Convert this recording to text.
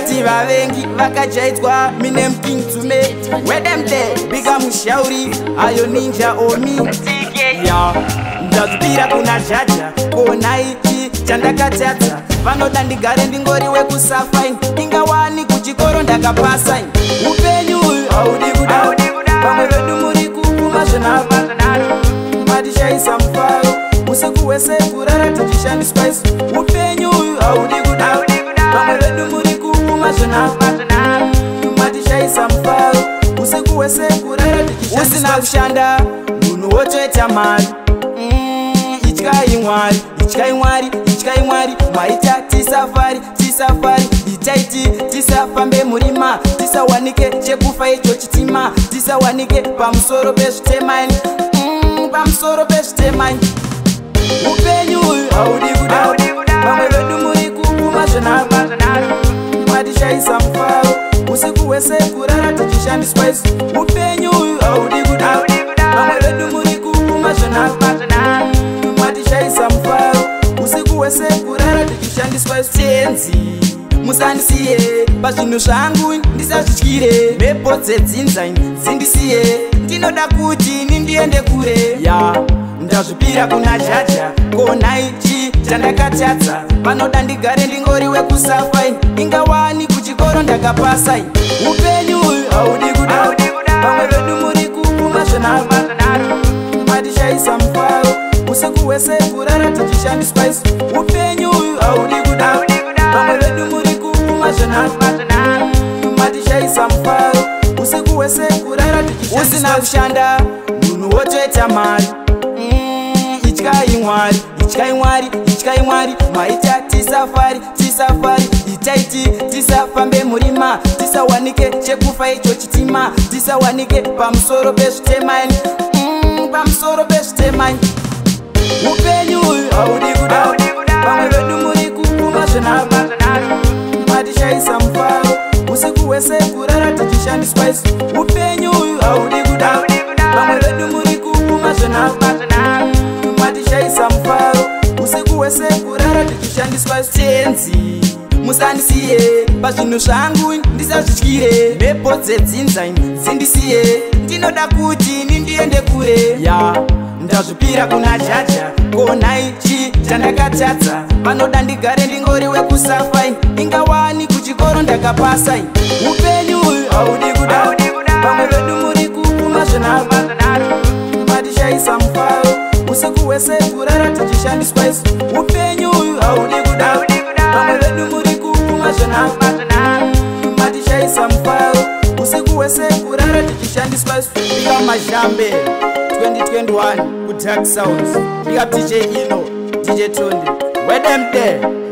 ndikati vavengi vakajaitwa minem king tume wedemde biga mushauri ayo ninja omi ndazvipira kuna jaja konaiki chandakatata vanoda ndigare ndingori wekusafaini ingawani kuchikoro ndakapasai upenyu uyu haudi kuda pamwe vedu muri kupuma zvenhava madishaisa mufaro usiku wese kurara tichishandiswa isu upenyu uyu haudi kushanda munhu wotoita mari mm, ityai mwari ityai mwari ityai mwari maita tisafari tisafari itaiti tisafambe murima tisawanike chekufa icho chitima tisawanike pamusoro pezvitemani mm, pamusoro pezvitemani upenyu uyu haudi kudau kushandiswa isi upenyu uyu audi kuda vamwe vedu muri kuguma zvonava matishaisa mufaro usiku wese kurara tichishandiswa isi tenzi musandisiye pazvinhu zvangu ndisazvityire mhepo dzedzinzai dzindisiye ndinoda kuti nindiende kure ya ndazvipira kuna jaja konaichi chandakatyatsa vanoda ndigare ndingori wekusafai ingawani kuchikoro ndakapasai upenyu audi kuda pamwe vedu muri kukuma zvenhava madishaisa mufaro usiku wese kurara tichishandiswa isu upenyu uyu audi kuda pamwe vedu muri kukuma zvenhava madishaisa mufaro usiku wese kurara tichiusina kushanda munhu wotoita mari mm, ityai mwari mm, ityai mwari ityai mwari maita tisafari tisafari itaiti tisafambe murima tisawanike chekufa icho chitima tisawanike pamusoro pezvitemani mm, pamusoro pezvitemani upenyu uyu haudi kuda vamwe vedu muri kukuma zvenhapa matishaisa mufaro usiku wese kurara tichishandiswa isu upenyu uyu haudi kudaro zvinoshandiswa zvitenzi musandisiye pazvinhu zvangu ndisazvityire mhepo dzedzinzai dzindisiye ndinoda kuti nindiende kure ya ndazvipira kuna jaja konai chi chandakatadza vanoda ndigare ndingori wekusafai ndingawani kuchikoro ndakapasai upenyu uyu haudi kuda usiku wese kurara tichishandiswa isu upenyu uyu haudi kuda vamwe vedu muri kupfuma zvonao matishaisa mufaro usiku wese kurara tichishandiswa isu iva mashambe 2021 kudark sounds ikapdije ino dije tondi wedemde